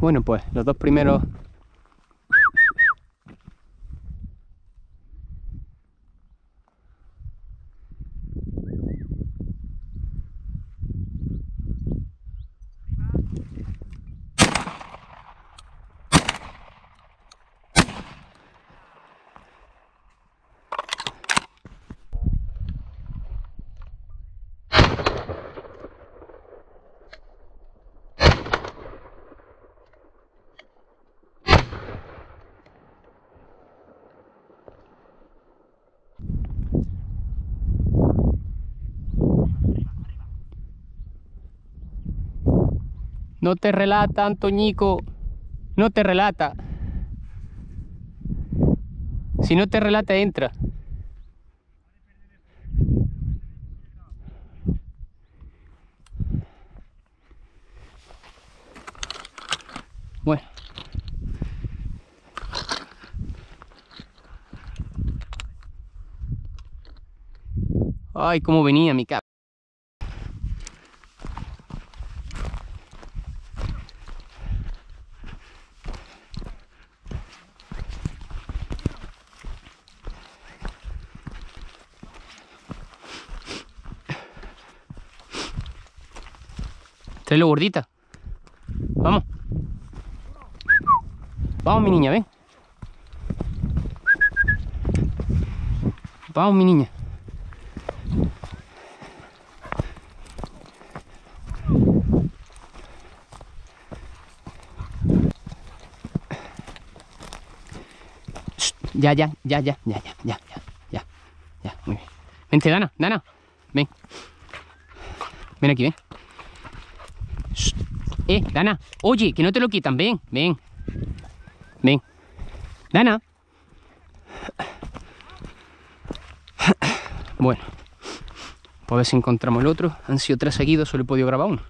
Bueno, pues los dos primeros No te relata, Antoñico. No te relata. Si no te relata, entra. Bueno. Ay, cómo venía mi cap. Tráelo gordita. Vamos. Vamos, mi niña, ven. Vamos, mi niña. Ya, ya, ya, ya, ya, ya, ya, ya, ya, ya, muy bien. Vente, Dana, Dana, ven. Ven aquí, ven. Eh, Dana, oye, que no te lo quitan, ven, ven. Ven. Dana. Bueno. Pues a ver si encontramos el otro. Han sido tres seguidos, solo he podido grabar uno.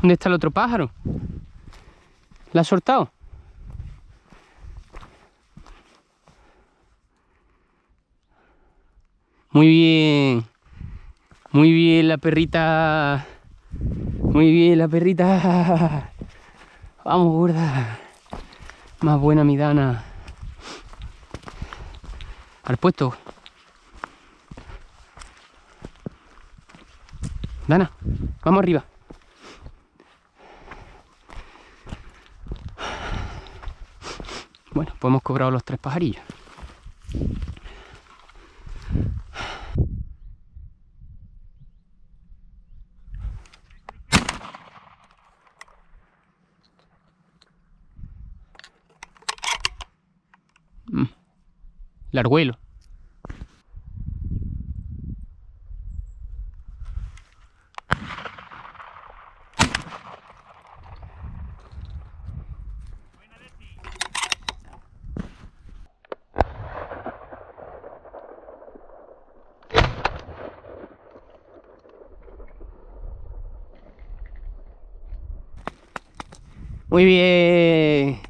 ¿Dónde está el otro pájaro? ¿La has soltado? Muy bien. Muy bien la perrita. Muy bien la perrita. Vamos, gorda. Más buena mi Dana. Al puesto. Dana, vamos arriba. Bueno, pues hemos cobrado los tres pajarillos. Larguelo. Muy bien.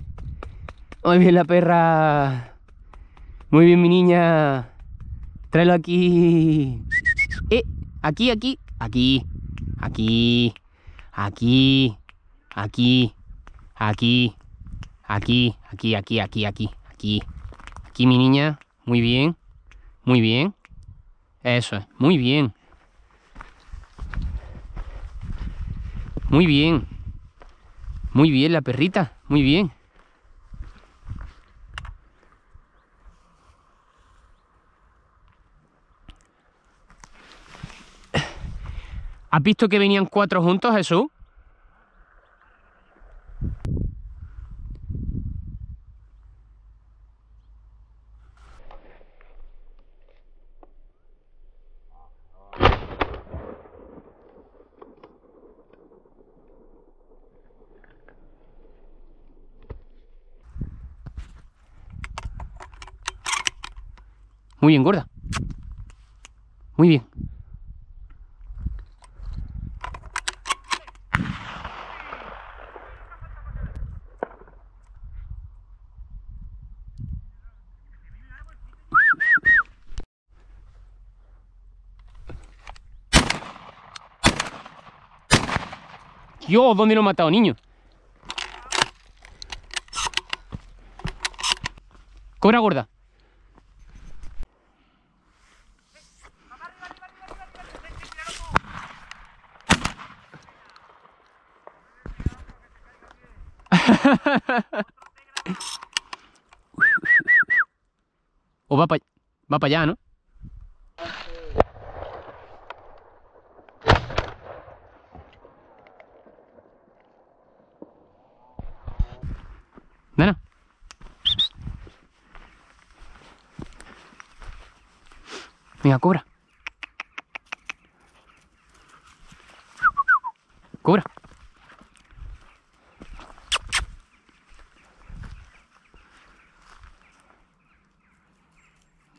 Muy bien la perra. Muy bien, mi niña. Tráelo aquí. Eh, aquí, aquí, aquí, aquí, aquí, aquí, aquí, aquí, aquí, aquí, aquí, aquí, aquí. Aquí, mi niña. Muy bien. Muy bien. Eso es. Muy bien. Muy bien. Muy bien, la perrita. Muy bien. ¿Has visto que venían cuatro juntos, Jesús? Muy bien, gorda. Muy bien. Dios, ¿dónde lo he matado, niño? Cobra gorda. o va para va para allá, ¿no? Venga, cobra. Cobra.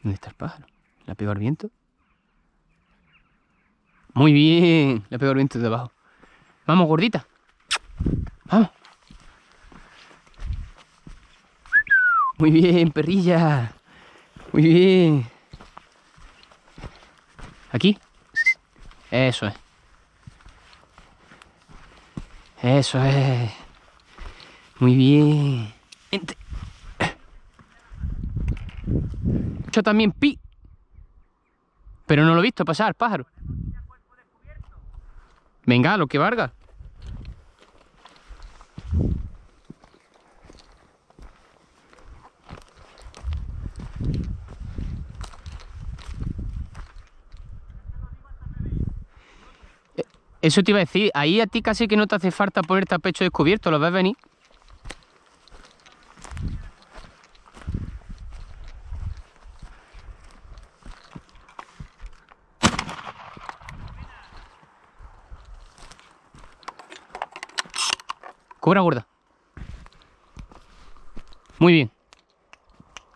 ¿Dónde está el pájaro? ¿La pegó al viento? Muy bien, le pegó el viento de abajo. Vamos, gordita. Vamos. Muy bien, perrilla. Muy bien. ¿Aquí? Eso es. Eso es. Muy bien. Yo también pi. Pero no lo he visto pasar, pájaro. Venga, lo que valga. Eso te iba a decir, ahí a ti casi que no te hace falta ponerte a pecho descubierto, ¿lo ves venir? Cobra gorda. Muy bien.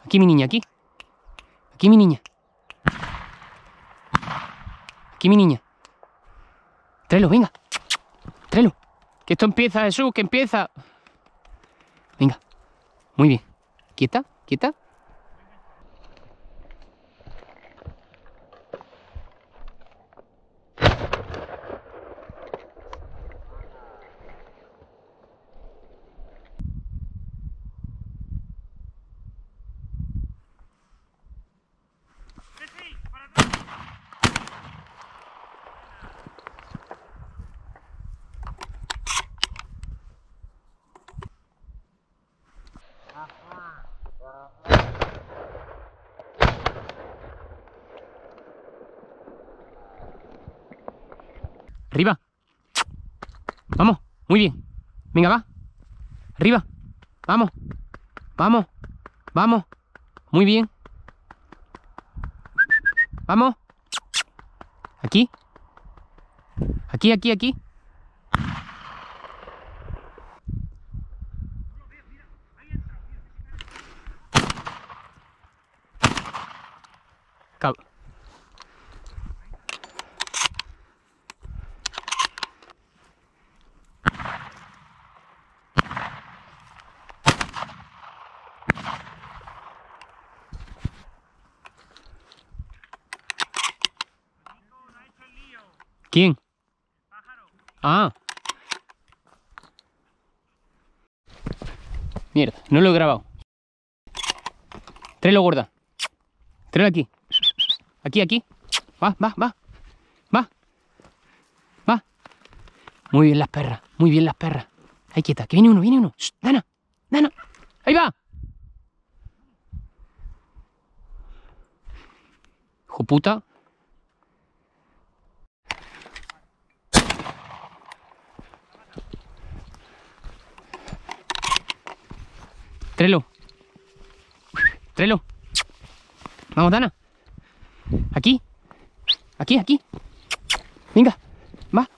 Aquí mi niña, aquí. Aquí mi niña. Aquí mi niña. Tráelo, venga. Tráelo. Que esto empieza, Jesús, que empieza. Venga. Muy bien. Quieta, quieta. Arriba. Vamos. Muy bien. Venga, va. Arriba. Vamos. Vamos. Vamos. Muy bien. Vamos. Aquí. Aquí, aquí, aquí. ¿Quién? Ah. Mierda, no lo he grabado. Tráelo gorda. Tráelo aquí. Aquí, aquí. Va, va, va. Va. Va. Muy bien las perras. Muy bien las perras. Ahí quieta, que viene uno, viene uno. Shh, Dana, Dana. Ahí va. Hijo puta. Tráelo. Tráelo. Vamos, Dana. Aquí. Aquí, aquí. Venga. Va.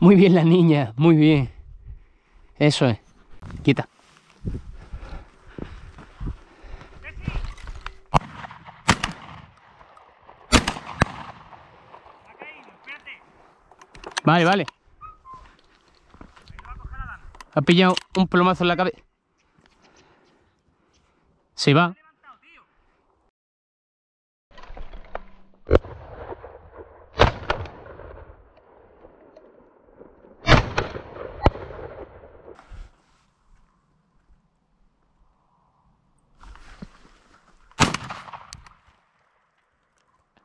Muy bien la niña. Muy bien. Eso es. Quieta. Vale, vale. Ha pillado un plomazo en la cabeza. Se va.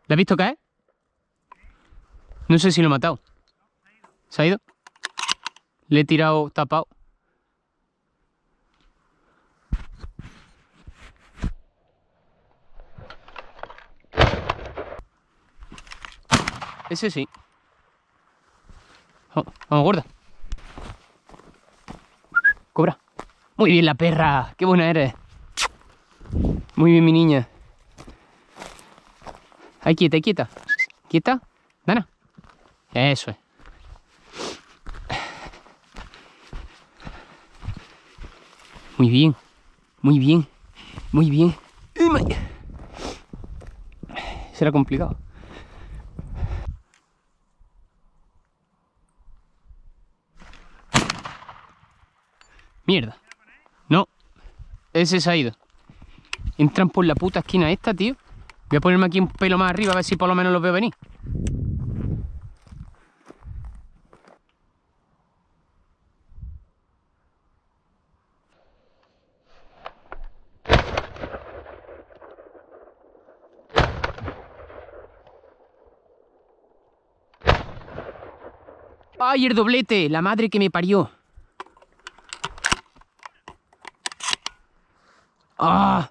¿La has visto caer? No sé si lo he matado. ¿Se ha ido? Le he tirado tapado. Ese sí. Oh, vamos, gorda. Cobra. Muy bien, la perra. Qué buena eres. Muy bien, mi niña. Ahí, quieta, ahí, quieta. ¿Quieta? Dana. Eso es. Muy bien. Muy bien. Muy bien. Será complicado. No. Ese se ha ido. Entran por la puta esquina esta, tío. Voy a ponerme aquí un pelo más arriba a ver si por lo menos los veo venir. ¡Ay, el doblete! La madre que me parió. ¡Ah!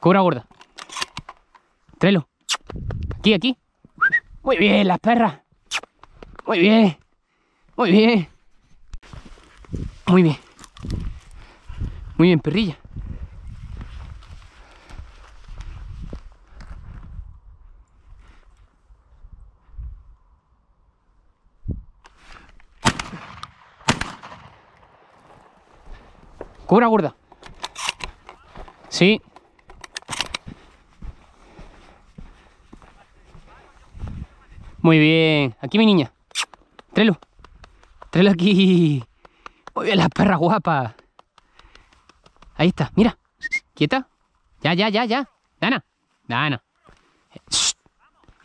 Cobra gorda. Tráelo. Aquí, aquí. Muy bien, las perras. Muy bien. Muy bien. Muy bien. Muy bien, perrilla. Gorda. Sí. Muy bien. Aquí mi niña. Tráelo. Tráelo aquí. Muy bien, la perra guapa. Ahí está, mira. ¿Quieta? Ya, ya, ya, ya. Dana. Dana.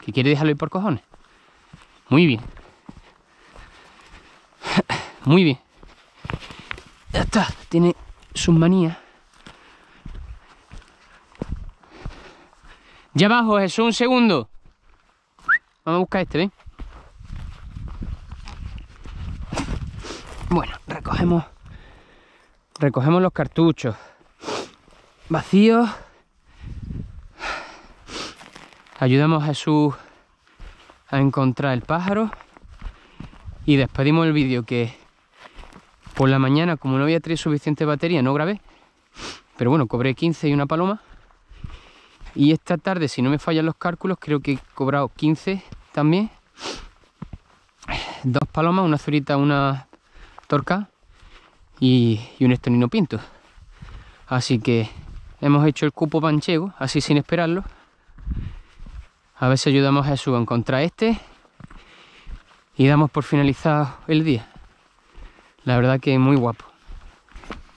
¿Qué quiere dejarlo ir por cojones? Muy bien. Muy bien. Ya está. Tiene sus manías. Ya abajo, Jesús, un segundo. Vamos a buscar este, ¿ven? Bueno, recogemos recogemos los cartuchos vacíos. Ayudamos a Jesús a encontrar el pájaro y despedimos el vídeo que por la mañana, como no había traído suficiente batería, no grabé. Pero bueno, cobré 15 y una paloma. Y esta tarde, si no me fallan los cálculos, creo que he cobrado 15 también. Dos palomas, una zurita, una torca y, un estonino pinto. Así que hemos hecho el cupo panchego, así sin esperarlo. A ver si ayudamos a Jesús a encontrar este y damos por finalizado el día. La verdad que muy guapo.